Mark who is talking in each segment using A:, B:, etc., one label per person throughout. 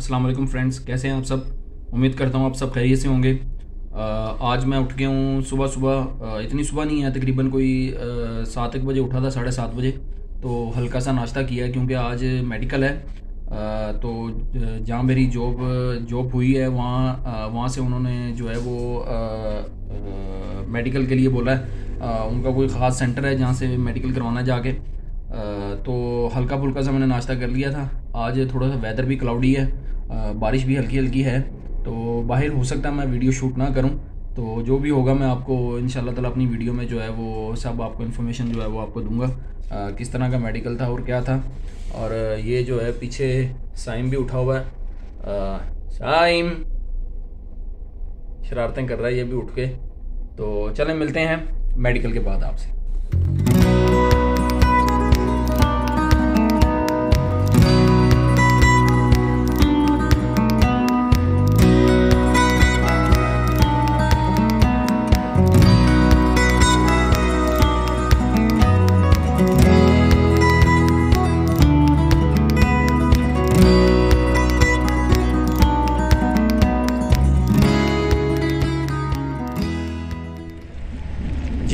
A: Friends कैसे हैं आप सब? उम्मीद करता हूँ आप सब खैरियत से होंगे। आज मैं उठ गया हूँ सुबह सुबह इतनी सुबह नहीं है तकरीबन कोई सात एक बजे उठा था साढ़े सात बजे। तो हल्का सा नाश्ता किया क्योंकि आज मेडिकल है। तो जहाँ मेरी जॉब जॉब हुई है वहाँ वहाँ से उन्होंने जो है वो मेडिकल के लिए बोला है। अ, उनका कोई ख़ास सेंटर है जहाँ से मेडिकल करवाना जाके। तो हल्का फुल्का सा मैंने नाश्ता कर लिया था। आज थोड़ा सा वेदर भी क्लाउडी है। बारिश भी हल्की हल्की है तो बाहर हो सकता है मैं वीडियो शूट ना करूँ। तो जो भी होगा मैं आपको इन ताला अपनी वीडियो में जो है वो सब आपको इन्फॉर्मेशन जो है वो आपको दूँगा। अ, किस तरह का मेडिकल था और क्या था। और ये जो है पीछे साइम भी उठा हुआ है। साइम! शरारतें कर रहा है ये भी उठ के। तो चलें मिलते हैं मेडिकल के बाद आपसे।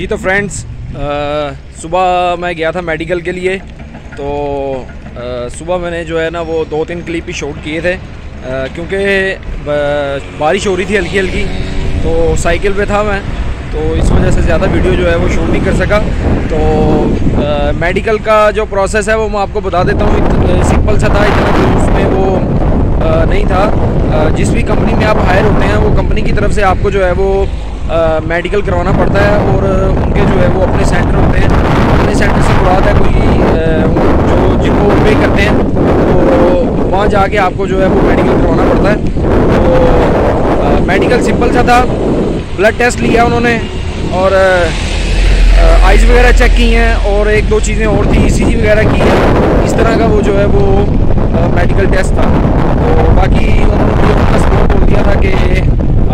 A: जी तो फ्रेंड्स सुबह मैं गया था मेडिकल के लिए तो सुबह मैंने जो है ना वो दो तीन क्लिप ही शूट किए थे क्योंकि बारिश हो रही थी हल्की हल्की तो साइकिल पे था मैं तो इस वजह से ज़्यादा वीडियो जो है वो शूट नहीं कर सका तो अ, मेडिकल का जो प्रोसेस है वो मैं आपको बता देता हूँ सिंपल सा था इतना कोई उसमें वो अ, नहीं था अ, जिस भी कंपनी में आप हायर होते हैं वो कंपनी की तरफ़ से आपको जो है वो मेडिकल करवाना पड़ता है और उनके जो है वो अपने सेंटर होते हैं। अपने सेंटर से मुराद है कोई जो जिनको पे करते हैं तो वहाँ जाके आपको जो है वो मेडिकल करवाना पड़ता है। तो मेडिकल सिंपल सा था। ब्लड टेस्ट लिया उन्होंने और आइज़ वगैरह चेक की हैं और एक दो चीज़ें और थी ई वगैरह की है। इस तरह का वो जो है वो मेडिकल टेस्ट था। तो बाकी उन्होंने सपोर्ट बोल दिया था कि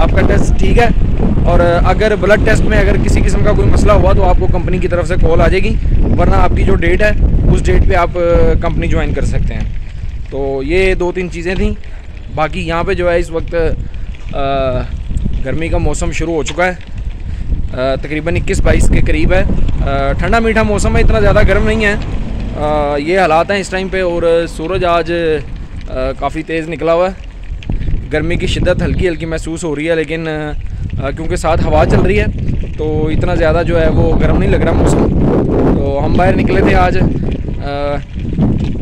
A: आपका टेस्ट ठीक है? और अगर ब्लड टेस्ट में अगर किसी किस्म का कोई मसला हुआ तो आपको कंपनी की तरफ़ से कॉल आ जाएगी वरना आपकी जो डेट है उस डेट पे आप कंपनी ज्वाइन कर सकते हैं। तो ये दो तीन चीज़ें थी। बाकी यहाँ पे जो है इस वक्त अ, गर्मी का मौसम शुरू हो चुका है। तकरीबन इक्कीस बाईस के करीब है। ठंडा मीठा मौसम है इतना ज़्यादा गर्म नहीं है। अ, ये हालात हैं इस टाइम पे और सूरज आज काफ़ी तेज़ निकला हुआ है। गर्मी की शिद्दत हल्की हल्की महसूस हो रही है, लेकिन क्योंकि साथ हवा चल रही है तो इतना ज़्यादा जो है वो गर्म नहीं लग रहा मौसम। तो हम बाहर निकले थे आज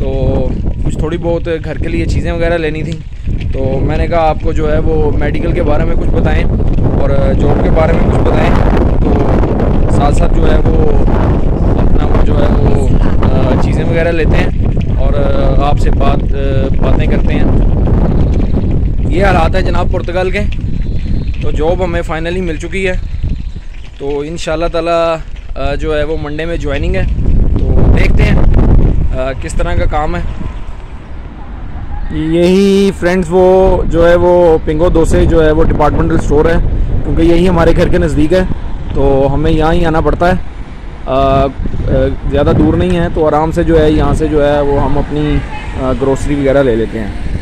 A: तो कुछ थोड़ी बहुत घर के लिए चीज़ें वगैरह लेनी थी। तो मैंने कहा आपको जो है वो मेडिकल के बारे में कुछ बताएँ और जॉब के बारे में कुछ बताएँ। तो साथ साथ जो है वो अपना जो है वो चीज़ें वगैरह लेते हैं और आपसे बात बातें करते हैं। ये हालात है जनाब पुर्तगाल के। तो जॉब हमें फाइनली मिल चुकी है। तो इन ताला जो है वो मंडे में ज्वाइनिंग है। तो देखते हैं किस तरह का काम है। यही फ्रेंड्स वो, जो है वो पिंगो डोसे जो है वो डिपार्टमेंटल स्टोर है, क्योंकि यही हमारे घर के नज़दीक है। तो हमें यहाँ ही आना पड़ता है। ज़्यादा दूर नहीं है तो आराम से जो है यहाँ से जो है वो हम अपनी ग्रोसरी वगैरह ले लेते हैं।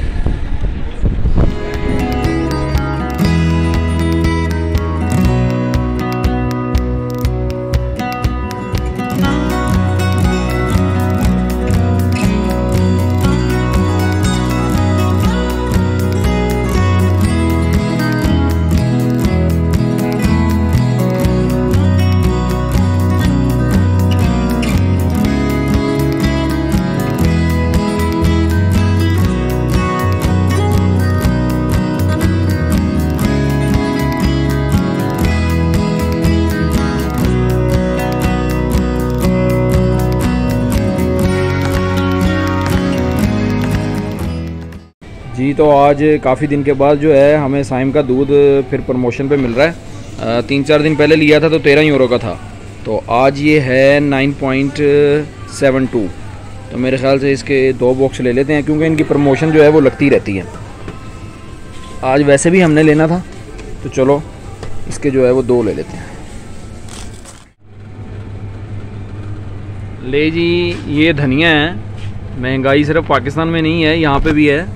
A: जी तो आज काफ़ी दिन के बाद जो है हमें साइम का दूध फिर प्रमोशन पे मिल रहा है। तीन चार दिन पहले लिया था तो तेरह यूरो का था। तो आज ये है नाइन पॉइंट सेवन टू। तो मेरे ख्याल से इसके दो बॉक्स ले लेते हैं, क्योंकि इनकी प्रमोशन जो है वो लगती रहती है। आज वैसे भी हमने लेना था तो चलो इसके जो है वो दो ले लेते हैं। ले जी, ये धनिया है, महँगाई सिर्फ़ पाकिस्तान में नहीं है, यहाँ पे भी है।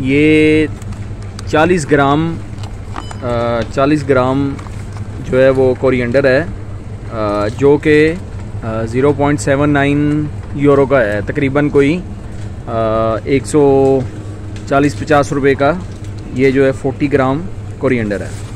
A: ये 40 ग्राम आ, 40 ग्राम जो है वो कोरिएंडर है आ, जो कि zero point seven nine euro का है तकरीबन कोई एक सौ चालीस पचास रुपये का ये जो है फोर्टी ग्राम कोरिएंडर है।